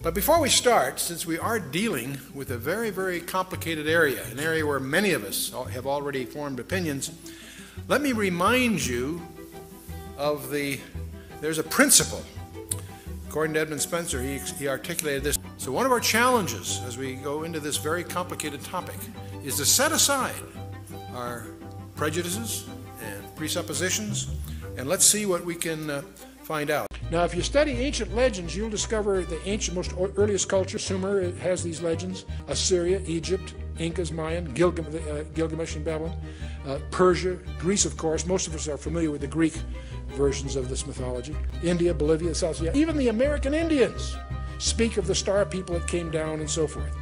But before we start, since we are dealing with a very, very complicated area, an area where many of us have already formed opinions, let me remind you of the, there's a principle. According to Edmund Spencer, he, he articulated this. So, one of our challenges as we go into this very complicated topic is to set aside our prejudices and presuppositions and let's see what we can uh, find out. Now, if you study ancient legends, you'll discover the ancient, most earliest culture, Sumer has these legends, Assyria, Egypt, Incas, Mayan, Gilgam, uh, Gilgamesh in Babylon, uh, Persia, Greece, of course. Most of us are familiar with the Greek versions of this mythology. India, Bolivia, South Sudan. Even the American Indians speak of the star people that came down and so forth.